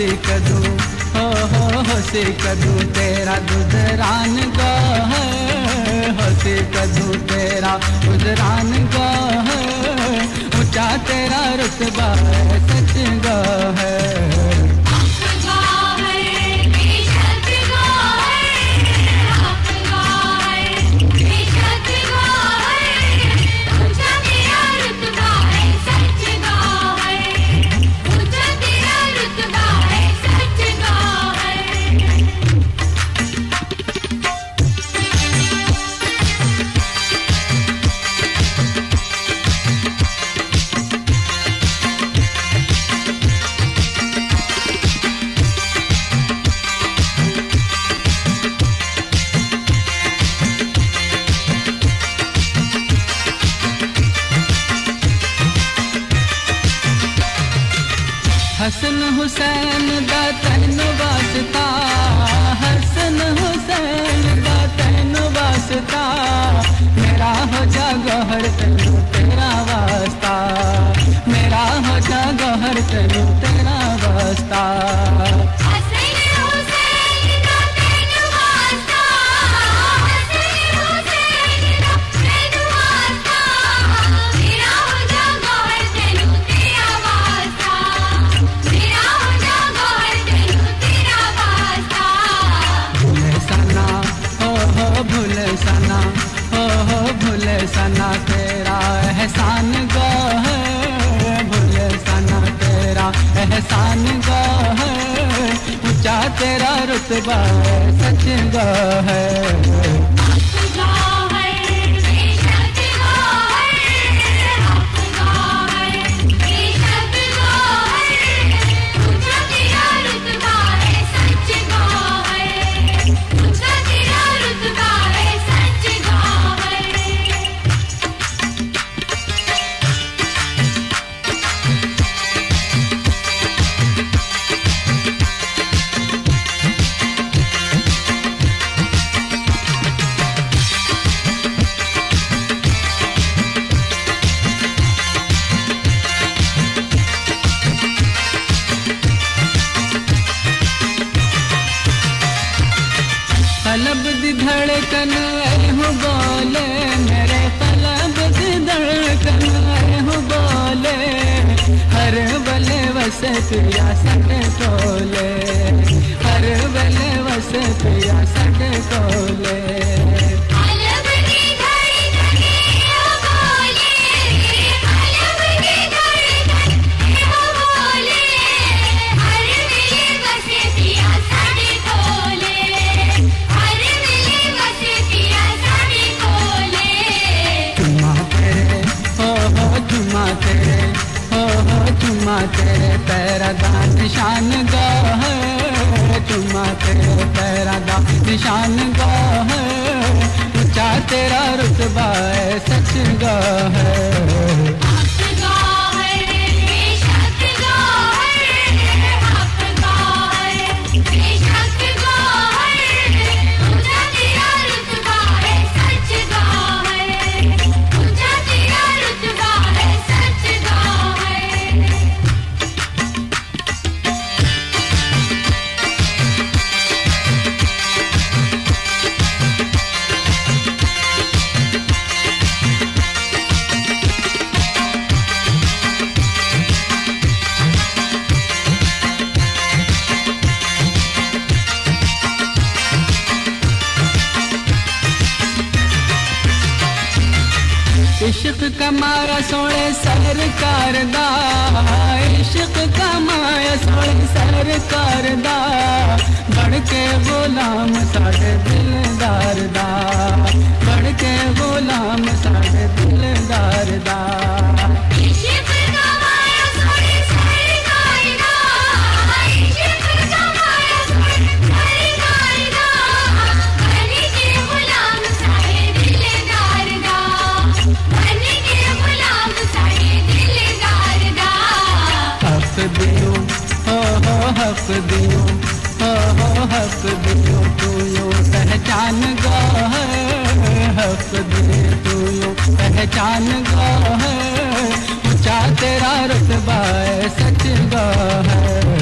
हँसी कदू, हो हो हँसी कदू, तेरा गुजरान का है। हँसी कदू, तेरा गुजरान का है। ऊँचा तेरा रुतबा है, सच गा है। हसन दा तैन वास्ता। हसन हुसैन दा तैन वास्ता। मेरा हो जा गहर तेनू तेरा रुतबा सचिंदा है। हूँ बोले मेरे कलब दी धड़कन हूँ बोले पिया सट कोले तेरे पैरा दा निशान गा है। चुमा तेरे पैरा दा निशान गा है। ऊँचा तेरा रुतबा है, सच गा है। इश्क कमाया सोने सरकार दा इश्क कमाया सोने सरकार दा बड़ के गुलाम साढ़े दिलदार दा। बड़ के गुलाम साढ़े दिलदार दा। हसदियों हो हसदियों तू यो पहचान गो है हसदे तू यो पहचान गो है ऊँचा तेरा रतबा है, सच गा है